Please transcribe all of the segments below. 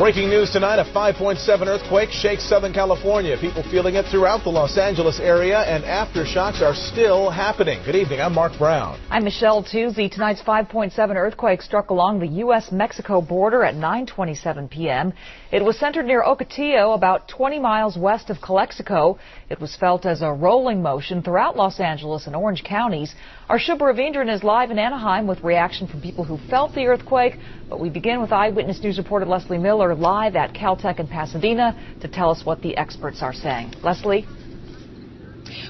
Breaking news tonight, a 5.7 earthquake shakes Southern California. People feeling it throughout the Los Angeles area, and aftershocks are still happening. Good evening, I'm Mark Brown. I'm Michelle Tuzzi. Tonight's 5.7 earthquake struck along the U.S.-Mexico border at 9.27 p.m. It was centered near Ocotillo, about 20 miles west of Calexico. It was felt as a rolling motion throughout Los Angeles and Orange counties. Our Subha Ravindhran is live in Anaheim with reaction from people who felt the earthquake. But we begin with Eyewitness News reporter Leslie Miller live at Caltech in Pasadena to tell us what the experts are saying. Leslie?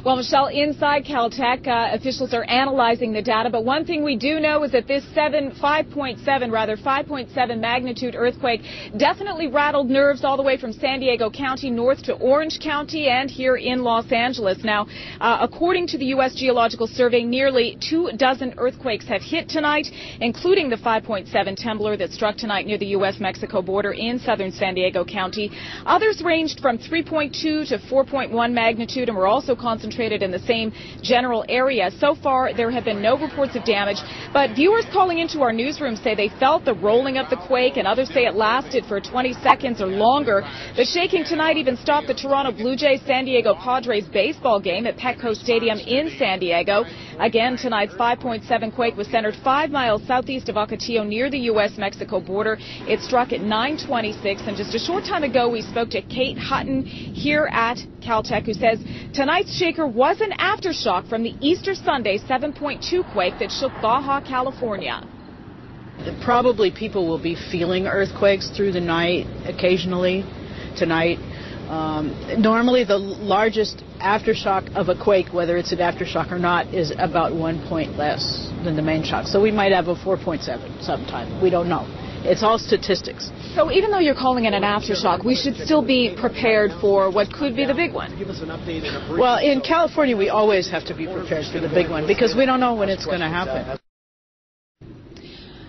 Well, Michelle, inside Caltech, uh, officials are analyzing the data, but one thing we do know is that this 7, 5.7, rather 5.7 magnitude earthquake definitely rattled nerves all the way from San Diego County north to Orange County and here in Los Angeles. Now, uh, according to the U.S. Geological Survey, nearly two dozen earthquakes have hit tonight, including the 5.7 temblor that struck tonight near the U.S.-Mexico border in southern San Diego County. Others ranged from 3.2 to 4.1 magnitude and were also concentrated concentrated in the same general area. So far, there have been no reports of damage, but viewers calling into our newsroom say they felt the rolling of the quake, and others say it lasted for 20 seconds or longer. The shaking tonight even stopped the Toronto Blue Jays San Diego Padres baseball game at Petco Stadium in San Diego. Again, tonight's 5.7 quake was centered five miles southeast of Ocotillo near the U.S.-Mexico border. It struck at 926, and just a short time ago, we spoke to Kate Hutton here at Caltech, who says tonight's shaker was an aftershock from the Easter Sunday 7.2 quake that shook Baja, California. Probably people will be feeling earthquakes through the night occasionally tonight. Um, normally, the largest aftershock of a quake, whether it's an aftershock or not, is about one point less than the main shock. So we might have a 4.7 sometime. We don't know. It's all statistics. So even though you're calling it an aftershock, we should still be prepared for what could be the big one. Well, in California, we always have to be prepared for the big one because we don't know when it's going to happen.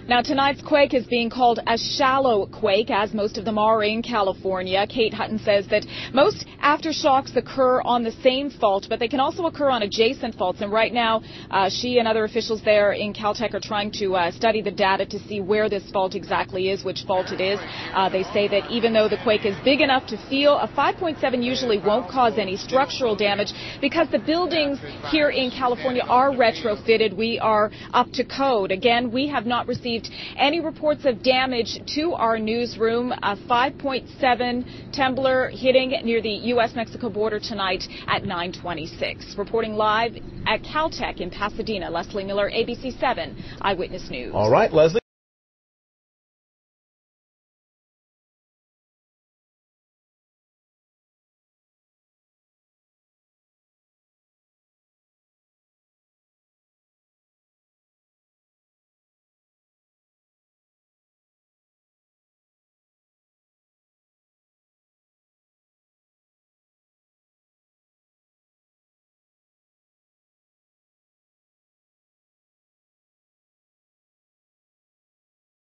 Now, tonight's quake is being called a shallow quake, as most of them are in California. Kate Hutton says that most aftershocks occur on the same fault, but they can also occur on adjacent faults. And right now, uh, she and other officials there in Caltech are trying to uh, study the data to see where this fault exactly is, which fault it is. Uh, they say that even though the quake is big enough to feel, a 5.7 usually won't cause any structural damage because the buildings here in California are retrofitted. We are up to code. Again, we have not received any reports of damage to our newsroom. A 5.7 temblor hitting near the U.S.-Mexico border tonight at 926. Reporting live at Caltech in Pasadena, Leslie Miller, ABC 7 Eyewitness News. All right, Leslie.